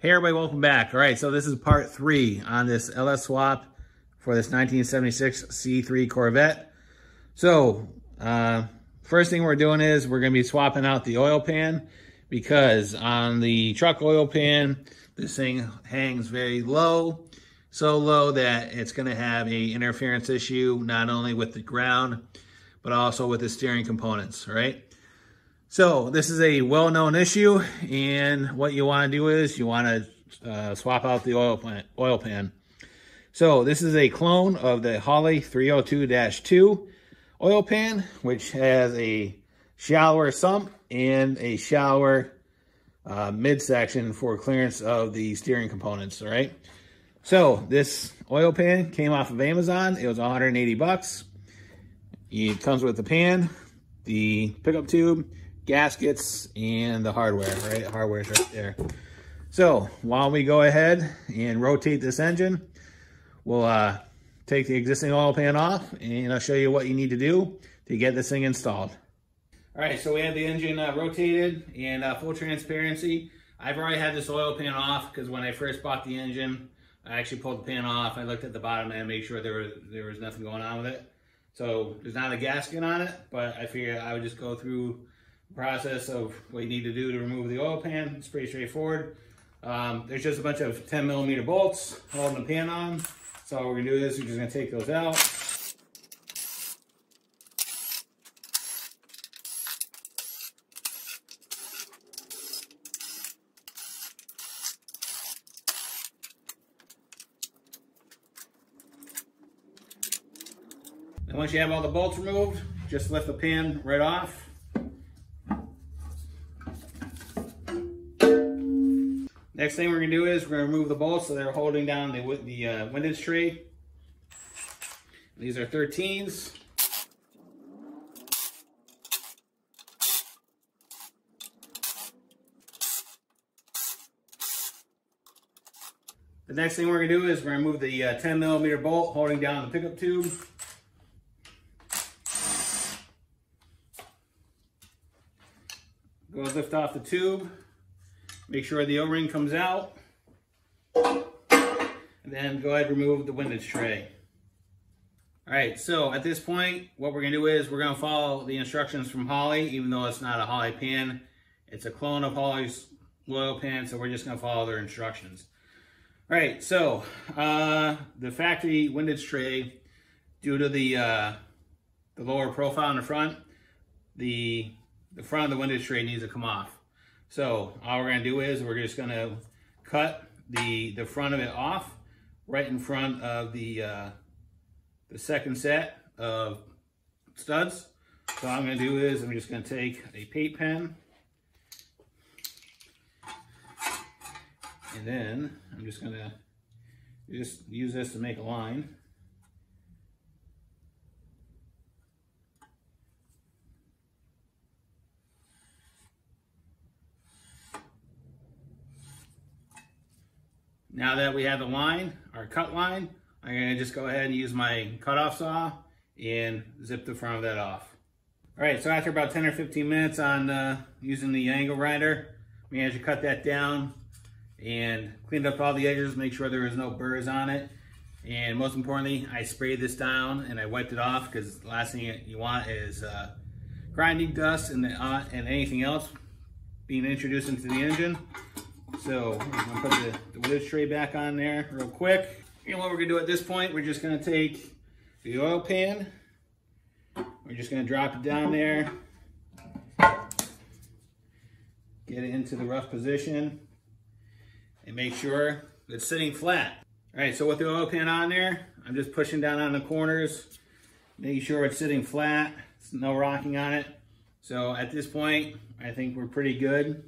Hey everybody, welcome back. All right, so this is part three on this LS swap for this 1976 C3 Corvette. So, uh, first thing we're doing is we're gonna be swapping out the oil pan because on the truck oil pan, this thing hangs very low, so low that it's gonna have a interference issue, not only with the ground, but also with the steering components, right? So this is a well-known issue, and what you want to do is you want to uh, swap out the oil pan, oil pan. So this is a clone of the Holley 302-2 oil pan, which has a shallower sump and a shallower uh, midsection for clearance of the steering components, all right? So this oil pan came off of Amazon. It was 180 bucks. It comes with the pan, the pickup tube, gaskets, and the hardware, right? Hardware's right there. So while we go ahead and rotate this engine, we'll uh, take the existing oil pan off and I'll show you what you need to do to get this thing installed. All right, so we have the engine uh, rotated and uh, full transparency. I've already had this oil pan off because when I first bought the engine, I actually pulled the pan off. I looked at the bottom and made sure there was, there was nothing going on with it. So there's not a gasket on it, but I figured I would just go through process of what you need to do to remove the oil pan. It's pretty straightforward. Um, there's just a bunch of 10 millimeter bolts holding the pan on. So what we're gonna do is we're just gonna take those out. And once you have all the bolts removed, just lift the pan right off. Next thing we're gonna do is we're gonna remove the bolts so they're holding down the, the uh, windage tray. These are 13s. The next thing we're gonna do is we're gonna move the uh, 10 millimeter bolt holding down the pickup tube. Go lift off the tube. Make sure the O-ring comes out. And then go ahead and remove the windage tray. All right, so at this point, what we're gonna do is we're gonna follow the instructions from Holley, even though it's not a Holley pan. It's a clone of Holley's oil pan, so we're just gonna follow their instructions. All right, so uh, the factory windage tray, due to the uh, the lower profile in the front, the the front of the windage tray needs to come off. So all we're gonna do is we're just gonna cut the, the front of it off right in front of the, uh, the second set of studs. So I'm gonna do is I'm just gonna take a paint pen and then I'm just gonna just use this to make a line. Now that we have the line, our cut line, I'm gonna just go ahead and use my cutoff saw and zip the front of that off. All right, so after about 10 or 15 minutes on uh, using the angle grinder, managed to cut that down and cleaned up all the edges, make sure there was no burrs on it. And most importantly, I sprayed this down and I wiped it off because the last thing you want is uh, grinding dust and, the, uh, and anything else being introduced into the engine. So I'm gonna put the, the windage tray back on there real quick. And what we're gonna do at this point, we're just gonna take the oil pan. We're just gonna drop it down there. Get it into the rough position and make sure it's sitting flat. All right, so with the oil pan on there, I'm just pushing down on the corners, making sure it's sitting flat, There's no rocking on it. So at this point, I think we're pretty good.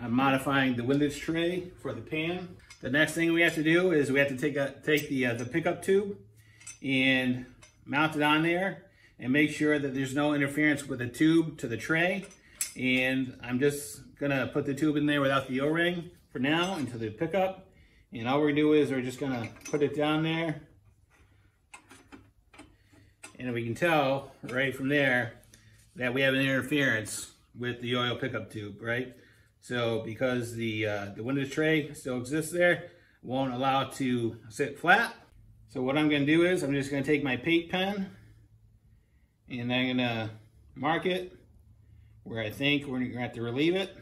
I'm modifying the windage tray for the pan. The next thing we have to do is we have to take a, take the, uh, the pickup tube and mount it on there and make sure that there's no interference with the tube to the tray. And I'm just gonna put the tube in there without the O-ring for now until the pickup. And all we're gonna do is we're just gonna put it down there. And we can tell right from there that we have an interference with the oil pickup tube, right? So because the, uh, the windage tray still exists there, won't allow it to sit flat. So what I'm gonna do is I'm just gonna take my paint pen and I'm gonna mark it where I think we're gonna have to relieve it,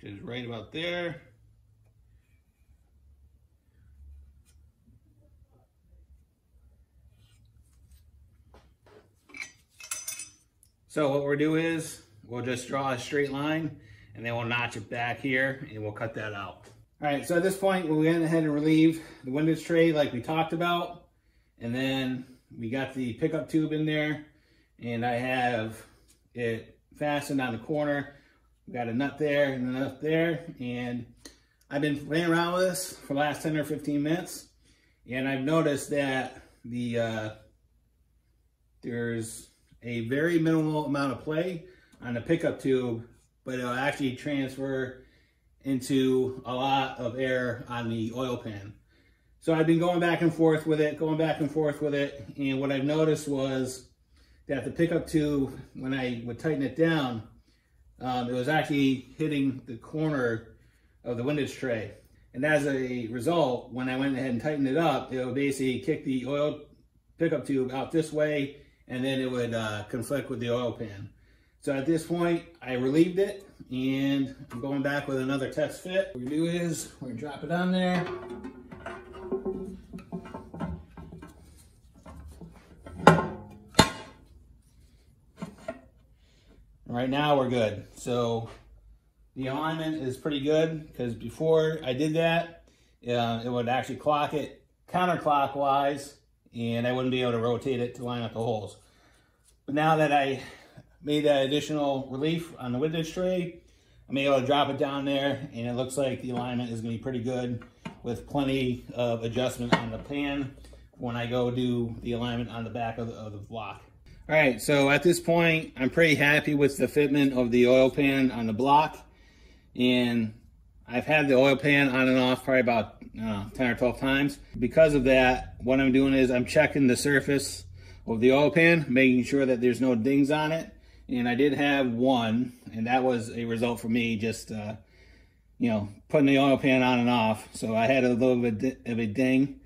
which is right about there. So what we'll do is we'll just draw a straight line and then we'll notch it back here and we'll cut that out. All right, so at this point, we went ahead and relieved the windage tray like we talked about. And then we got the pickup tube in there and I have it fastened on the corner. We got a nut there and a nut there. And I've been playing around with this for the last 10 or 15 minutes. And I've noticed that the uh, there's a very minimal amount of play on the pickup tube, but it'll actually transfer into a lot of air on the oil pan. So I've been going back and forth with it, going back and forth with it, and what I've noticed was that the pickup tube, when I would tighten it down, um, it was actually hitting the corner of the windage tray. And as a result, when I went ahead and tightened it up, it would basically kick the oil pickup tube out this way and then it would uh, conflict with the oil pan. So at this point, I relieved it and I'm going back with another test fit. What we do is we're gonna drop it on there. Right now we're good. So the alignment is pretty good because before I did that, uh, it would actually clock it counterclockwise and I wouldn't be able to rotate it to line up the holes. But now that I made that additional relief on the windage tray, I'm able to drop it down there and it looks like the alignment is gonna be pretty good with plenty of adjustment on the pan when I go do the alignment on the back of the, of the block. All right, so at this point, I'm pretty happy with the fitment of the oil pan on the block. And I've had the oil pan on and off probably about know, 10 or 12 times. Because of that, what I'm doing is I'm checking the surface of the oil pan, making sure that there's no dings on it. And I did have one, and that was a result for me just, uh, you know, putting the oil pan on and off. So I had a little bit of a ding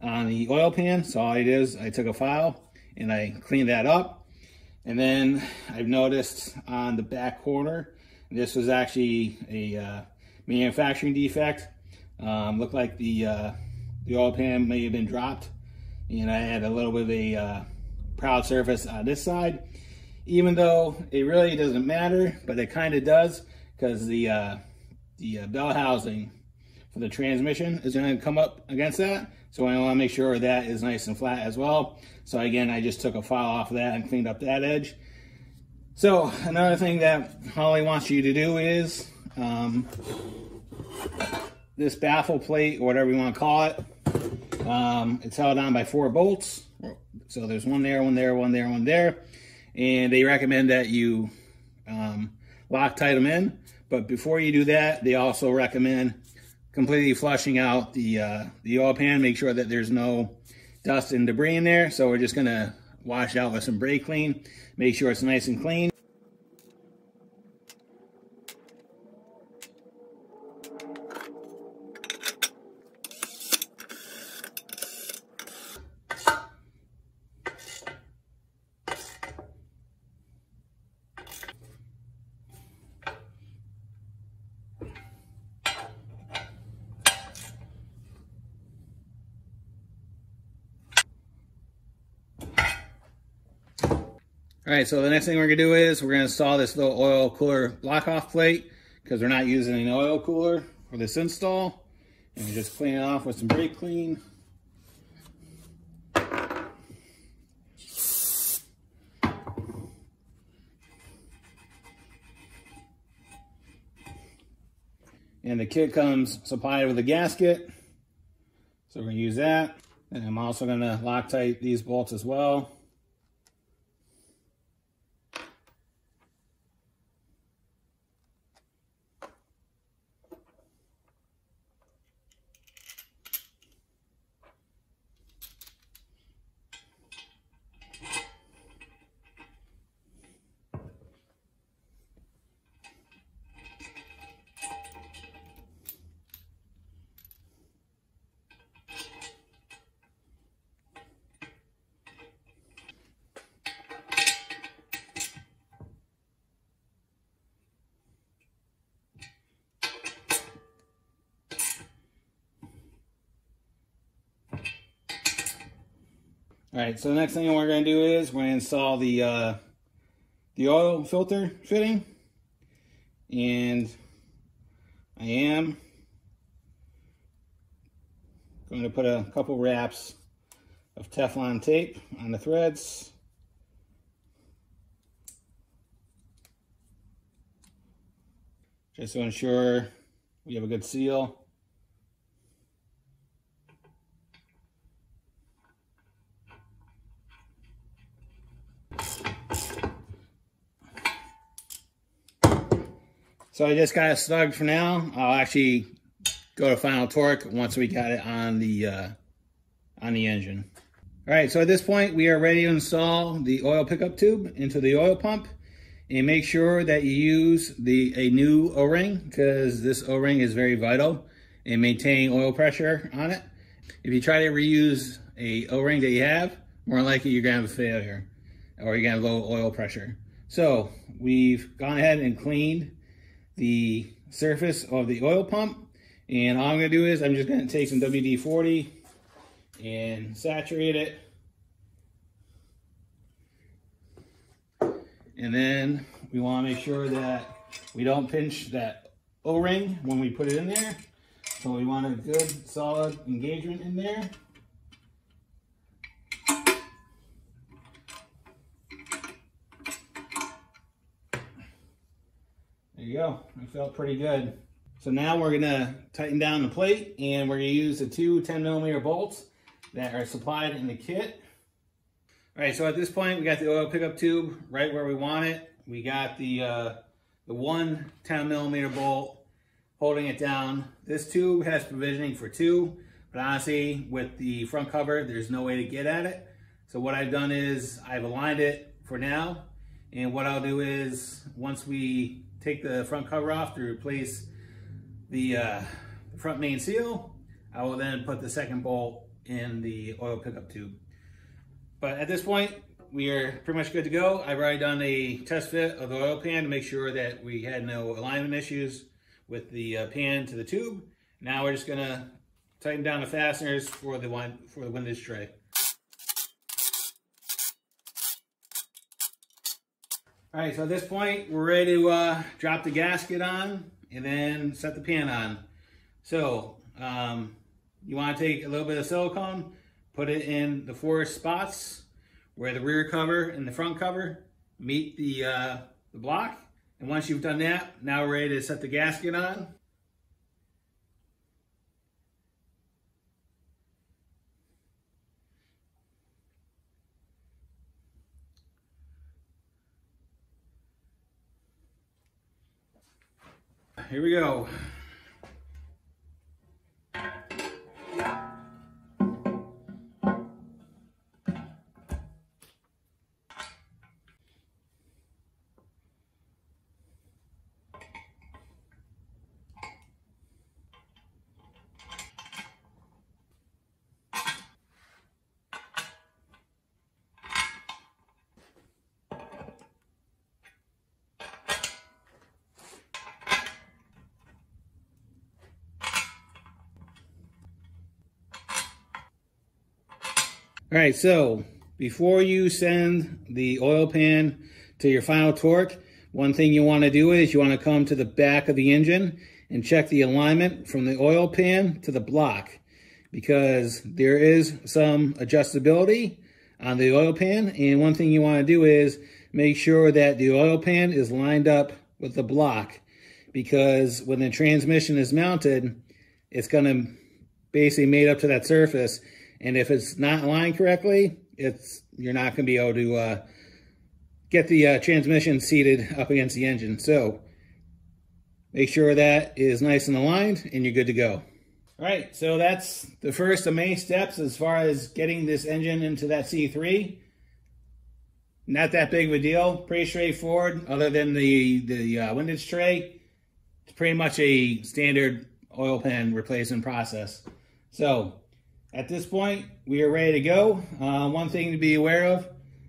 on the oil pan. So all I did is I took a file and I cleaned that up. And then I've noticed on the back corner, this was actually a uh, manufacturing defect. Um, looked like the uh, the oil pan may have been dropped. And I had a little bit of a uh, proud surface on this side. Even though it really doesn't matter, but it kind of does because the, uh, the uh, bell housing for the transmission is going to come up against that. So I want to make sure that is nice and flat as well. So again, I just took a file off of that and cleaned up that edge. So another thing that Holley wants you to do is um, this baffle plate, or whatever you want to call it, um, it's held on by four bolts. So there's one there, one there, one there, one there. And they recommend that you um, Loctite them in. But before you do that, they also recommend completely flushing out the, uh, the oil pan. Make sure that there's no dust and debris in there. So we're just going to wash out with some brake clean. Make sure it's nice and clean. All right, so the next thing we're gonna do is we're gonna install this little oil cooler block off plate because we're not using an oil cooler for this install. And we just clean it off with some brake clean. And the kit comes supplied with a gasket. So we're gonna use that. And I'm also gonna Loctite these bolts as well. All right, so the next thing we're gonna do is we're gonna install the uh, the oil filter fitting. And I am going to put a couple wraps of Teflon tape on the threads. Just to ensure we have a good seal. So I just got it snug for now. I'll actually go to final torque once we got it on the uh, on the engine. All right, so at this point we are ready to install the oil pickup tube into the oil pump and make sure that you use the a new O-ring because this O-ring is very vital in maintaining oil pressure on it. If you try to reuse a O-ring that you have, more likely you're gonna have a failure or you're gonna have low oil pressure. So we've gone ahead and cleaned the surface of the oil pump. And all I'm gonna do is I'm just gonna take some WD-40 and saturate it. And then we wanna make sure that we don't pinch that O-ring when we put it in there. So we want a good solid engagement in there. You go. It felt pretty good. So now we're gonna tighten down the plate and we're gonna use the two 10 millimeter bolts that are supplied in the kit. All right, so at this point, we got the oil pickup tube right where we want it. We got the, uh, the one 10 millimeter bolt holding it down. This tube has provisioning for two, but honestly, with the front cover, there's no way to get at it. So what I've done is I've aligned it for now. And what I'll do is once we take the front cover off to replace the uh, front main seal. I will then put the second bolt in the oil pickup tube. But at this point, we are pretty much good to go. I've already done a test fit of the oil pan to make sure that we had no alignment issues with the uh, pan to the tube. Now we're just gonna tighten down the fasteners for the one for the windage tray. All right, so at this point, we're ready to uh, drop the gasket on and then set the pan on. So um, you wanna take a little bit of silicone, put it in the four spots where the rear cover and the front cover meet the, uh, the block. And once you've done that, now we're ready to set the gasket on. Here we go. All right, so before you send the oil pan to your final torque, one thing you want to do is you want to come to the back of the engine and check the alignment from the oil pan to the block because there is some adjustability on the oil pan. And one thing you want to do is make sure that the oil pan is lined up with the block because when the transmission is mounted, it's going to basically made up to that surface and if it's not aligned correctly, it's you're not going to be able to uh, get the uh, transmission seated up against the engine. So make sure that is nice and aligned and you're good to go. All right, so that's the first of many steps as far as getting this engine into that C3. Not that big of a deal, pretty straightforward, other than the, the uh, windage tray. It's pretty much a standard oil pan replacement process. So at this point, we are ready to go. Uh, one thing to be aware of,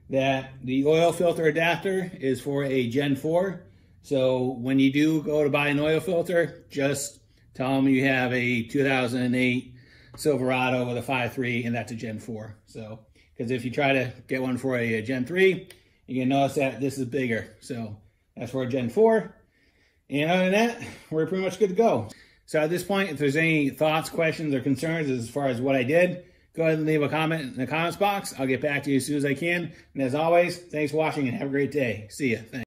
that the oil filter adapter is for a Gen 4. So when you do go to buy an oil filter, just tell them you have a 2008 Silverado with a 5.3, and that's a Gen 4. So, because if you try to get one for a, a Gen 3, you can notice that this is bigger. So that's for a Gen 4. And other than that, we're pretty much good to go. So at this point, if there's any thoughts, questions, or concerns as far as what I did, go ahead and leave a comment in the comments box. I'll get back to you as soon as I can. And as always, thanks for watching and have a great day. See ya. Thanks.